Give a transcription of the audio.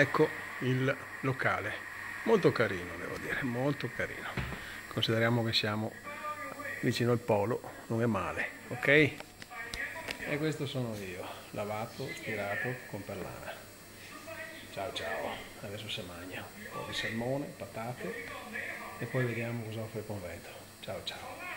ecco il locale. Molto carino devo dire molto carino. Consideriamo che siamo vicino al polo non è male ok? E questo sono io lavato stirato con perlana. Ciao ciao. Adesso si mangia un po' di salmone patate. E poi vediamo cosa offre il convento. Ciao ciao.